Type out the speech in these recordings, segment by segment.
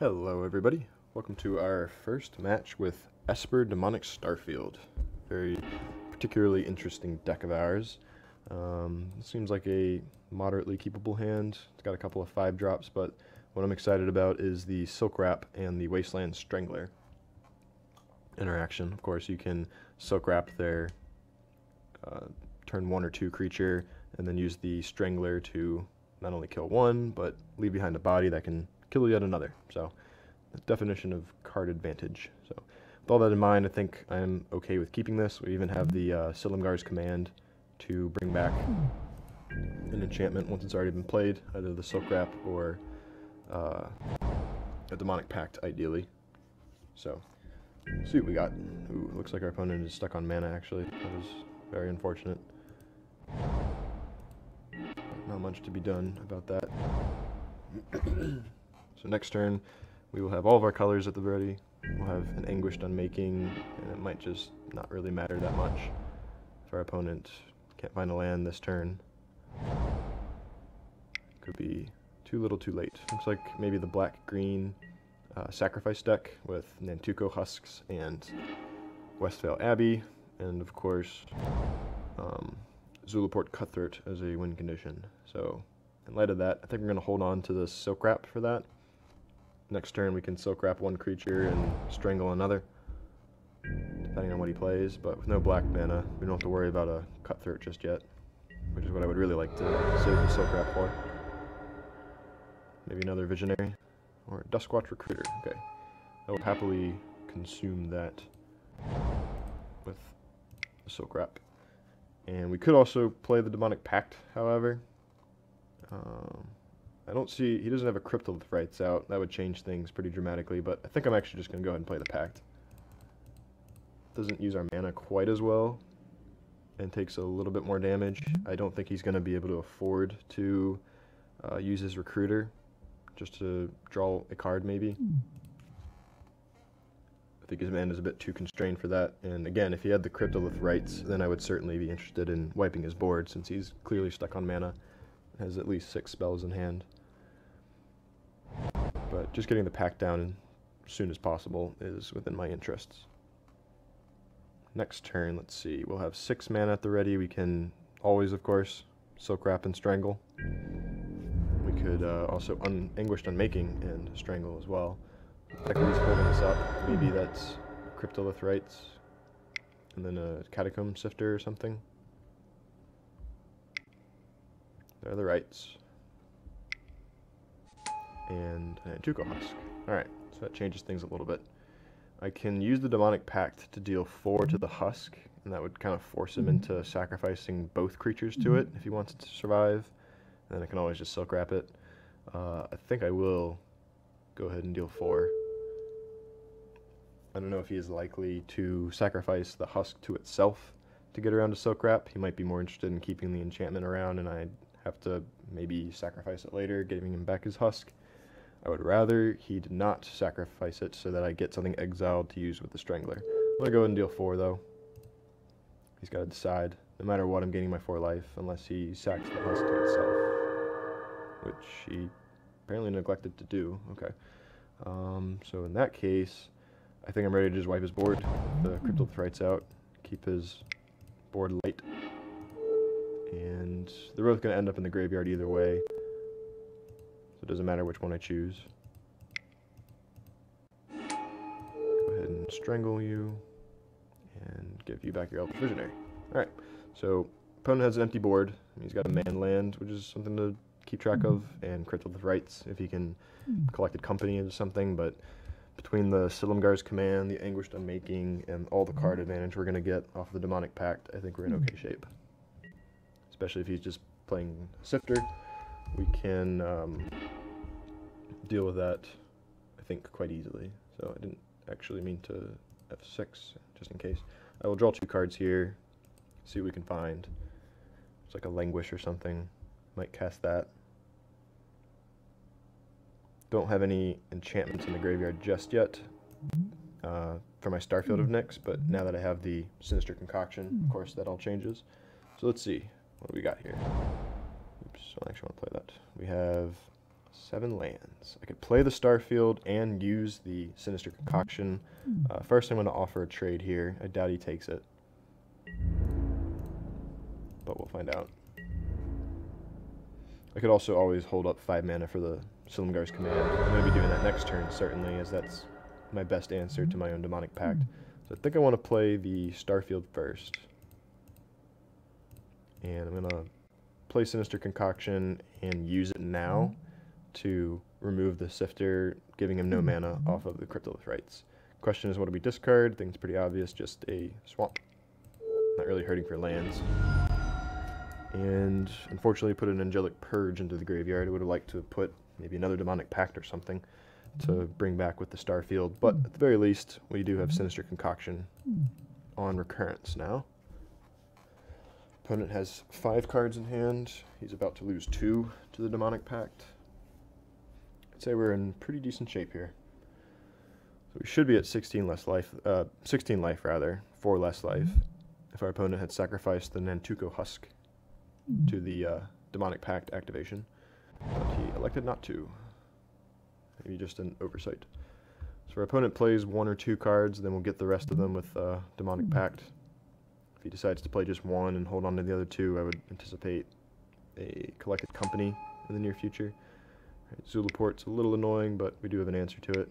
Hello everybody, welcome to our first match with Esper Demonic Starfield. Very particularly interesting deck of ours. Um, seems like a moderately keepable hand. It's got a couple of 5 drops, but what I'm excited about is the Silkwrap and the Wasteland Strangler interaction. Of course, you can Silkwrap their uh, turn 1 or 2 creature, and then use the Strangler to not only kill one, but leave behind a body that can kill yet another. So, the definition of card advantage. So, with all that in mind, I think I'm okay with keeping this. We even have the uh, Silumgar's command to bring back an enchantment once it's already been played, either the Silkwrap or uh, a Demonic Pact, ideally. So, see what we got. Ooh, looks like our opponent is stuck on mana, actually. That was very unfortunate. Not much to be done about that. so next turn, we will have all of our colors at the ready. We'll have an Anguished Unmaking, and it might just not really matter that much if our opponent can't find a land this turn. Could be too little too late. Looks like maybe the black-green uh, sacrifice deck with Nantuko Husks and Westvale Abbey, and of course um, Zulaport Cutthroat as a win condition. So in light of that, I think we're going to hold on to the Silkwrap for that. Next turn we can Silkwrap one creature and strangle another, depending on what he plays, but with no black mana, we don't have to worry about a Cutthroat just yet, which is what I would really like to save the Silkwrap for. Maybe another Visionary, or Duskwatch Recruiter, okay. I will happily consume that with the Silkwrap. And we could also play the Demonic Pact, however. Um, I don't see, he doesn't have a Cryptolith Rites out. That would change things pretty dramatically, but I think I'm actually just going to go ahead and play the Pact. Doesn't use our mana quite as well, and takes a little bit more damage. I don't think he's going to be able to afford to uh, use his Recruiter, just to draw a card maybe. I think his mana is a bit too constrained for that. And again, if he had the Cryptolith Rites, then I would certainly be interested in wiping his board, since he's clearly stuck on mana. Has at least six spells in hand. But just getting the Pact down as soon as possible is within my interests. Next turn, let's see, we'll have six mana at the ready. We can always, of course, Silkwrap and Strangle. We could uh, also un Anguished Unmaking and Strangle as well. Technically holding this up. Maybe that's Cryptolith Rites, and then a Catacomb Sifter or something. There are the Rites. And an Husk. Alright, so that changes things a little bit. I can use the Demonic Pact to deal 4 to the Husk, and that would kind of force him into sacrificing both creatures to it if he wants it to survive. And then I can always just Silkwrap it. Uh, I think I will go ahead and deal 4. I don't know if he is likely to sacrifice the Husk to itself to get around to Silkwrap. He might be more interested in keeping the enchantment around, and I have to maybe sacrifice it later, giving him back his husk. I would rather he did not sacrifice it so that I get something exiled to use with the Strangler. I'm going to go ahead and deal 4 though. He's got to decide. No matter what, I'm gaining my 4 life unless he sacks the husk to itself. Which he apparently neglected to do. Okay. Um, so in that case, I think I'm ready to just wipe his board. The Cryptolith Rites out. Keep his board light and they're both going to end up in the graveyard either way. It doesn't matter which one I choose. Go ahead and strangle you, and give you back your Eldritch Visionary. Alright, so opponent has an empty board. He's got a man land, which is something to keep track of, mm-hmm. and Cryptolith Rites if he can mm. collected company or something, but between the Silumgar's command, the Anguished Unmaking, and all the mm-hmm. card advantage we're going to get off of the Demonic Pact, I think we're in mm. okay shape especially if he's just playing Sifter, we can um, deal with that, I think, quite easily. So I didn't actually mean to F6, just in case. I will draw two cards here, see what we can find. It's like a Languish or something. Might cast that. Don't have any enchantments in the graveyard just yet uh, for my Starfield of Nyx, but now that I have the Sinister Concoction, of course, that all changes. So let's see. What do we got here? Oops, I actually want to play that. We have Seven lands. I could play the Starfield and use the Sinister Concoction. Hmm. Uh, first, I'm going to offer a trade here. I doubt he takes it. But we'll find out. I could also always hold up 5 mana for the Silumgar's Command. I'm going to be doing that next turn, certainly, as that's my best answer to my own Demonic hmm. Pact. So I think I want to play the Starfield first. And I'm going to play Sinister Concoction and use it now hmm. To remove the Sifter, giving him no hmm. mana off of the Cryptolith Rites. Question is, what do we discard? I think it's pretty obvious, just a swamp. Not really hurting for lands. And unfortunately put an Angelic Purge into the graveyard. I would have liked to put maybe another Demonic Pact or something to hmm. bring back with the Starfield. But at the very least, we do have Sinister Concoction hmm. on recurrence now. Opponent has five cards in hand. He's about to lose two to the Demonic Pact. Say we're in pretty decent shape here. So we should be at 16 less life, uh, 16 life rather, four less life, if our opponent had sacrificed the Nantuko Husk to the uh, Demonic Pact activation. But he elected not to. Maybe just an oversight. So our opponent plays one or two cards, then we'll get the rest of them with uh, Demonic Pact. If he decides to play just one and hold on to the other two, I would anticipate a Collected Company in the near future. Right, Zulaport's a little annoying, but we do have an answer to it.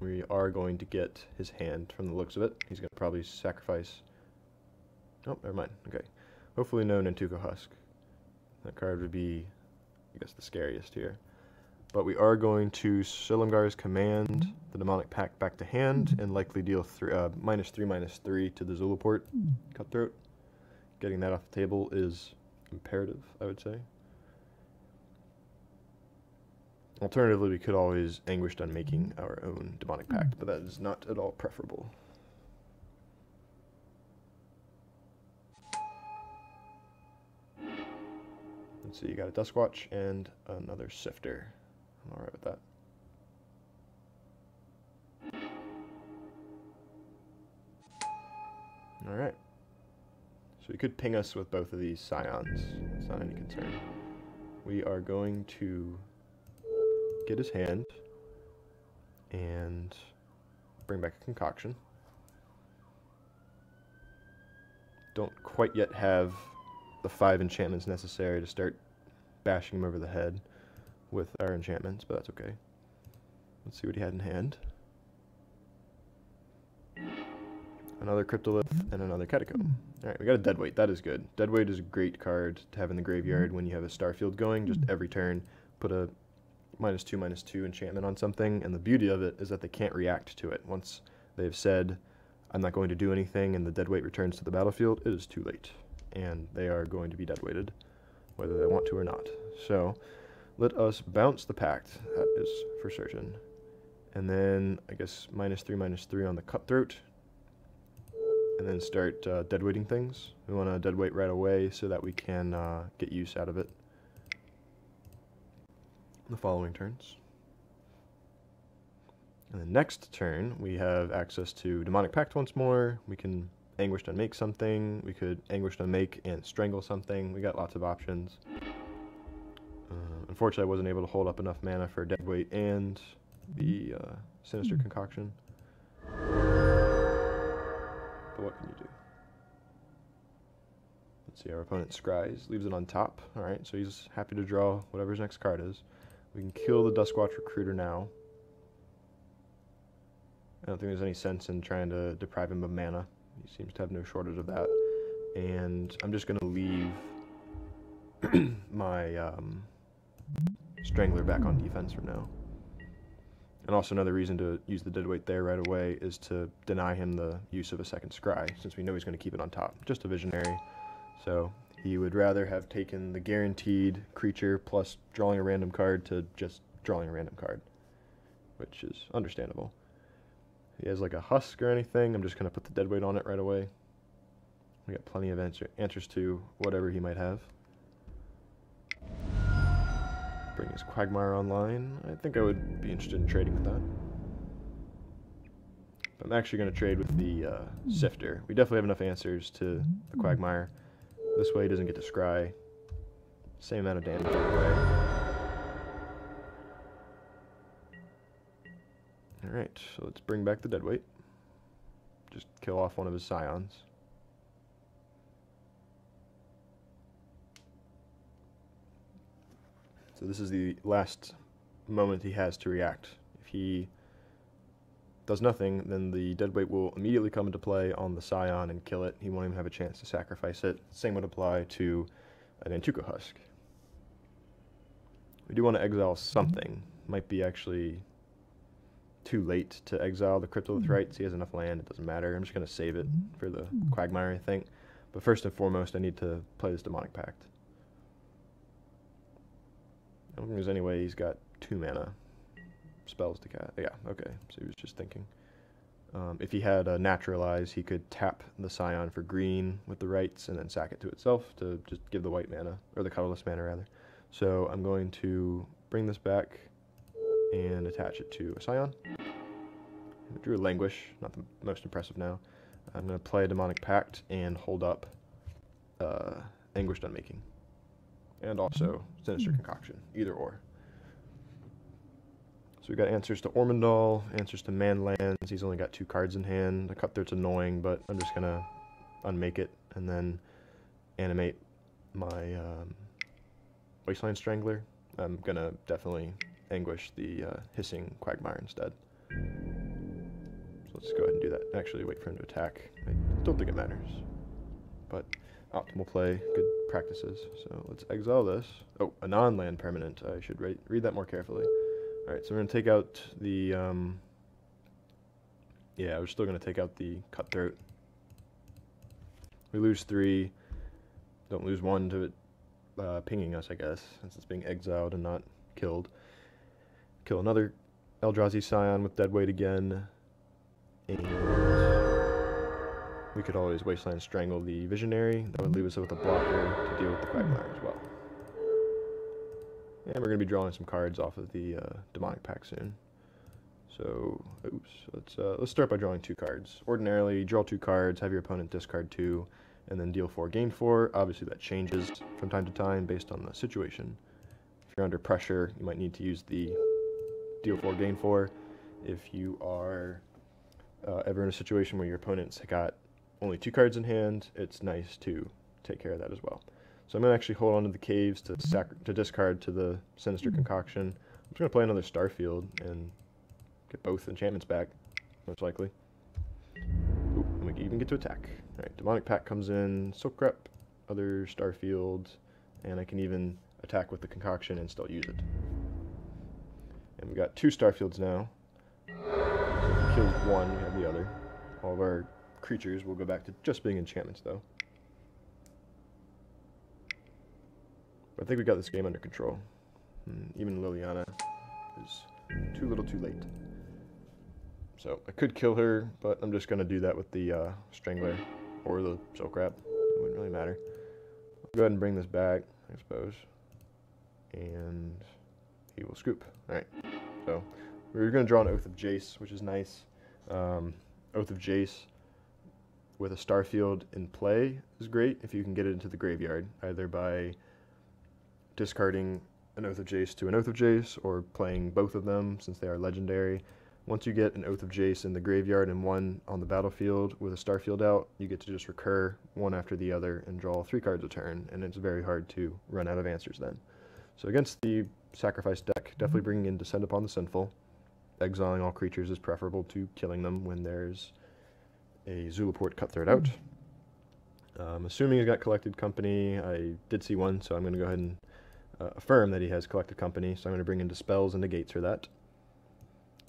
We are going to get his hand from the looks of it. He's going to probably sacrifice... Oh, never mind. Okay. Hopefully no Nantuko Husk. That card would be, I guess, the scariest here. But we are going to Silumgar's command the Demonic Pact back to hand and likely deal three, uh, minus 3, minus 3 to the Zulaport Cutthroat. Getting that off the table is imperative, I would say. Alternatively, we could always Anguished Unmaking our own Demonic Pact, hmm. but that is not at all preferable. Let's see, you got a Duskwatch and another Sifter. I'm alright with that. Alright. So he could ping us with both of these Scions. It's not any concern. We are going to get his hand and bring back a concoction. Don't quite yet have the five enchantments necessary to start bashing him over the head with our enchantments, but that's okay. Let's see what he had in hand. Another Cryptolith and another Catacomb. Hmm. Alright, we got a Deadweight. That is good. Deadweight is a great card to have in the graveyard when you have a Starfield going. Just hmm. every turn, put a minus two, minus two enchantment on something, and the beauty of it is that they can't react to it. Once they've said, I'm not going to do anything, and the deadweight returns to the battlefield, it is too late. And they are going to be deadweighted, whether they want to or not. So, let us bounce the pact, that is for certain. And then, I guess, minus three, minus three on the cutthroat. And then start uh, deadweighting things. We want to deadweight right away so that we can uh, get use out of it the following turns. And the next turn, we have access to Demonic Pact once more. We can Anguished Unmake something. We could Anguished Unmake and Strangle something. We got lots of options. Uh, unfortunately, I wasn't able to hold up enough mana for Deadweight and the uh, Sinister Concoction. But what can you do? Let's see, our opponent scries, leaves it on top. Alright, so he's happy to draw whatever his next card is. We can kill the Duskwatch Recruiter now. I don't think there's any sense in trying to deprive him of mana. He seems to have no shortage of that. And I'm just going to leave my um, Strangler back on defense for now. And also another reason to use the deadweight there right away is to deny him the use of a second scry, since we know he's going to keep it on top. Just a visionary. So he would rather have taken the guaranteed creature plus drawing a random card to just drawing a random card, which is understandable. He has like a husk or anything, I'm just going to put the dead weight on it right away. We got plenty of answer answers to whatever he might have. Bring his Quagmire online. I think I would be interested in trading with that. I'm actually going to trade with the uh, Sifter. We definitely have enough answers to the Quagmire. This way he doesn't get to scry. Same amount of damage either way. Alright, so let's bring back the deadweight. Just kill off one of his scions. So this is the last moment he has to react. If he does nothing, then the deadweight will immediately come into play on the scion and kill it. He won't even have a chance to sacrifice it. Same would apply to an Nantuko husk. We do want to exile mm-hmm. something. Might be actually too late to exile the Cryptolith He has enough land, it doesn't matter. I'm just going to save it mm-hmm. for the Quagmire, I think. But first and foremost, I need to play this Demonic Pact. I don't think there's any way he's got two mana spells to cast. Yeah, okay. So he was just thinking. Um, if he had a Naturalize, he could tap the Scion for green with the Rites and then sack it to itself to just give the white mana, or the colorless mana rather. So I'm going to bring this back and attach it to a Scion. I drew a Languish, not the most impressive now. I'm going to play a Demonic Pact and hold up uh, Anguished Unmaking. And also Sinister Concoction, either or. So we got answers to Ormendahl, answers to Manlands. He's only got two cards in hand. The Cutthroat's annoying, but I'm just going to unmake it and then animate my um, Wasteland Strangler. I'm going to definitely anguish the uh, Hissing Quagmire instead. So let's go ahead and do that. Actually, wait for him to attack. I don't think it matters. But optimal play, good practices. So let's exile this. Oh, a non-land permanent. I should read that more carefully. Alright, so we're to take out the... Um, yeah, we're still to take out the Cutthroat. We lose three. Don't lose one to it uh, pinging us, I guess, since it's being exiled and not killed. Kill another Eldrazi Scion with Deadweight again. And we could always Wasteland Strangle the Visionary. That would leave us with a blocker to deal with the Quagmire as well. And we're going to be drawing some cards off of the uh, Demonic Pact soon. So, oops, let's, uh, let's start by drawing two cards. Ordinarily, draw two cards, have your opponent discard two, and then deal four, gain four. Obviously, that changes from time to time based on the situation. If you're under pressure, you might need to use the deal four, gain four. If you are uh, ever in a situation where your opponent's got only two cards in hand, it's nice to take care of that as well. So I'm going to actually hold on to the caves to, to discard to the Sinister mm-hmm. Concoction. I'm just going to play another Starfield and get both enchantments back, most likely. Ooh, and we can even get to attack. Alright, Demonic Pact comes in, Silkwrap, other Starfield, and I can even attack with the Concoction and still use it. And we've got two Starfields now. So if he kills one, we have the other. All of our creatures will go back to just being enchantments, though. I think we got this game under control. Hmm, even Liliana is too little too late. So I could kill her, but I'm just going to do that with the uh, Strangler or the Silkwrap. It wouldn't really matter. I'll go ahead and bring this back, I suppose. And he will scoop. Alright, so we're going to draw an Oath of Jace, which is nice. Um, Oath of Jace with a Starfield in play is great if you can get it into the graveyard, either by discarding an Oath of Jace to an Oath of Jace, or playing both of them since they are legendary. Once you get an Oath of Jace in the graveyard and one on the battlefield with a Starfield out, you get to just recur one after the other and draw three cards a turn, and it's very hard to run out of answers then. So against the sacrifice deck, definitely mm-hmm. bringing in Descend Upon the Sinful. Exiling all creatures is preferable to killing them when there's a Zulaport Cutthroat out. Um, assuming he's got Collected Company, I did see one, so I'm going to go ahead and uh, affirm that he has collected company, so I'm going to bring in Dispels and Negates for that.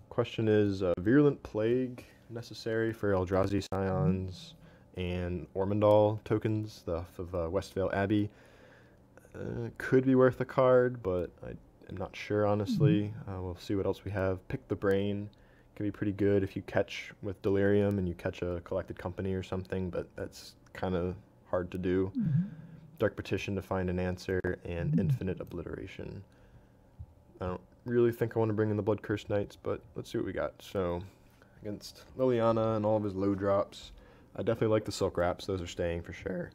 Question is, uh, Virulent Plague necessary for Eldrazi Scions and Ormendahl tokens, the of uh, Westvale Abbey. Uh, could be worth a card, but I am not sure, honestly. Mm-hmm. Uh, we'll see what else we have. Pick the Brain can be pretty good if you catch with Delirium and you catch a collected company or something, but that's kind of hard to do. Mm-hmm. Dark Petition to find an answer, and mm-hmm. Infinite Obliteration. I don't really think I want to bring in the Blood Cursed Knights, but let's see what we got. So, against Liliana and all of his low drops, I definitely like the Silkwraps. Those are staying for sure.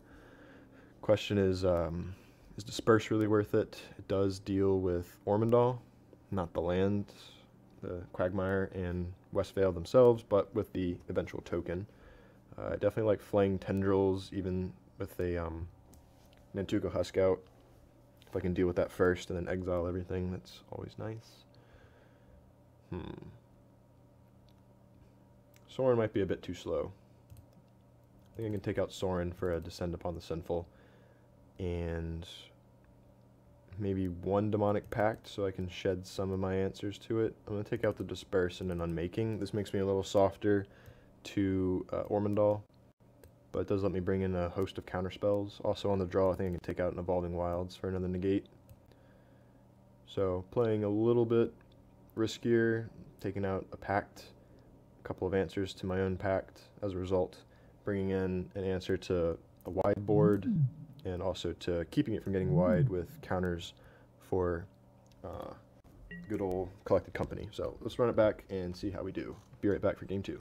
Question is, um, Is Disperse really worth it? It does deal with Ormendahl, not the land, the Quagmire and Westvale themselves, but with the eventual token. Uh, I definitely like Flaying Tendrils, even with a um, Nantuko Husk out. If I can deal with that first and then exile everything, that's always nice. Hmm. Sorin might be a bit too slow. I think I can take out Sorin for a Descend Upon the Sinful. And maybe one Demonic Pact so I can shed some of my answers to it. I'm going to take out the Disperse and an Unmaking. This makes me a little softer to uh, Ormendahl, but it does let me bring in a host of counterspells. Also on the draw, I think I can take out an Evolving Wilds for another negate. So playing a little bit riskier, taking out a pact, a couple of answers to my own pact as a result, bringing in an answer to a wide board and also to keeping it from getting wide with counters for uh, good old collected company. So let's run it back and see how we do. Be right back for game two.